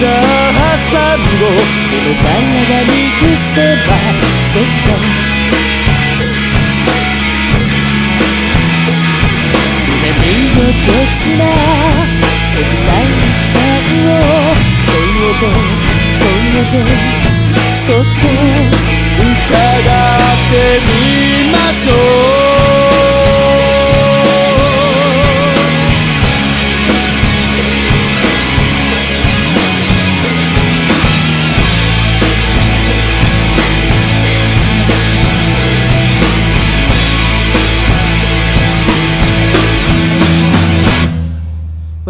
きなハサミをこの体に伏せばそっか。夢見心地なオンラインさんをそっとそっとそっと伺ってみましょう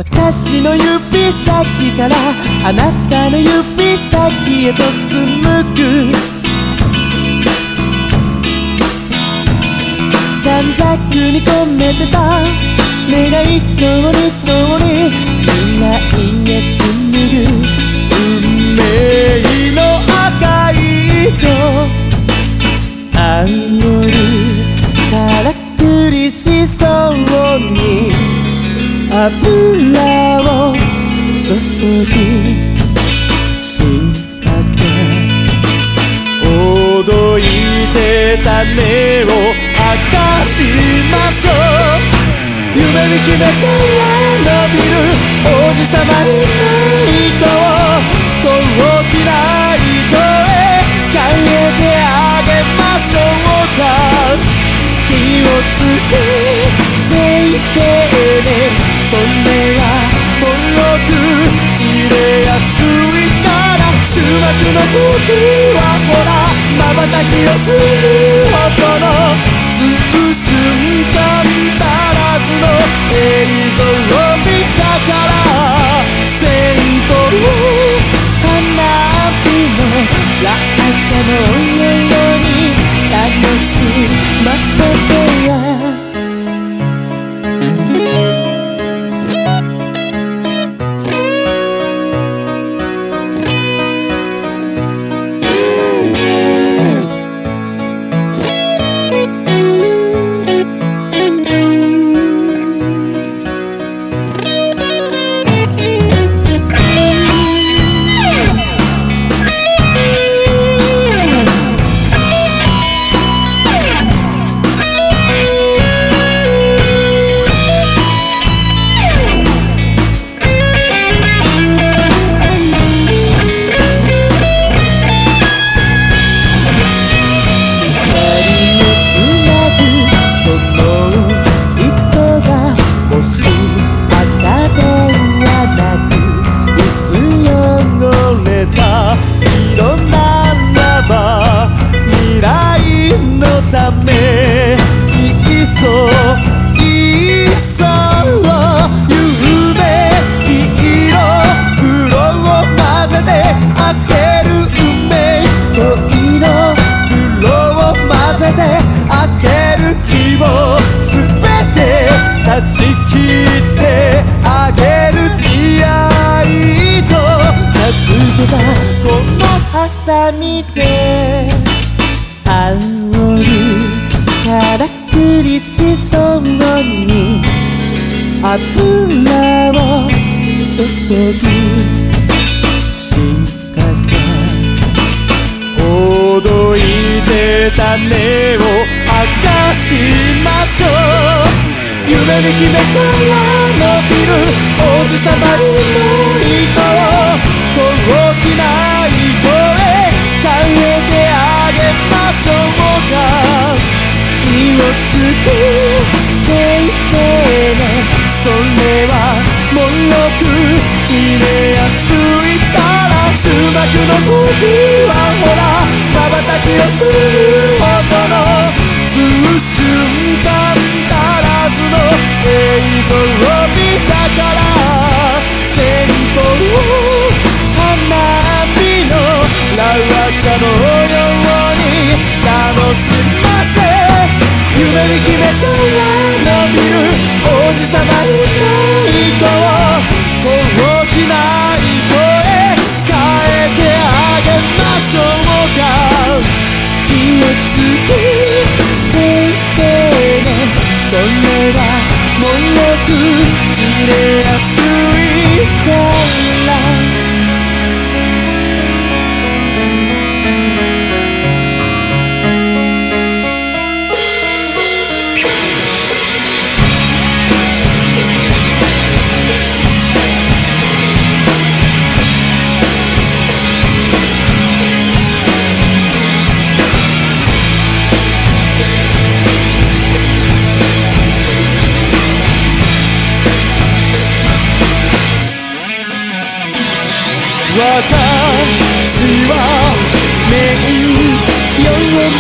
私の指先からあなたの指先へと紡ぐ。短冊に込めてた。願い通り通り未来へ紡ぐ。油を注ぎ仕掛け踊いて種を明かしましょう夢に決めたら伸びる王子様に糸を大きな糸へ変えてあげましょうか気をつけそれはもろく入れやすいから終幕の時はほら瞬きをするほどの数瞬間足らずの映像を見たから線香花火の落下のように楽しませてち切ってあげる慈愛と名付けたこのハサミで。煽るからくりしそうに油を注ぐ仕掛け踊いて種を明かしましょう。夢に決めたら伸びる王子様の糸を大きな糸へ変えてあげましょうか気をつけていてね。それはもろく入れやすいから終幕の時はほら瞬きをするほどの数瞬間足らずの映像を見たから線香花火のラワカのように楽しませ夢に決めたら伸びる王子様の糸を大きな糸へ変えてあげましょうか気をつけていてね。それはもろく入れ合私は名誉な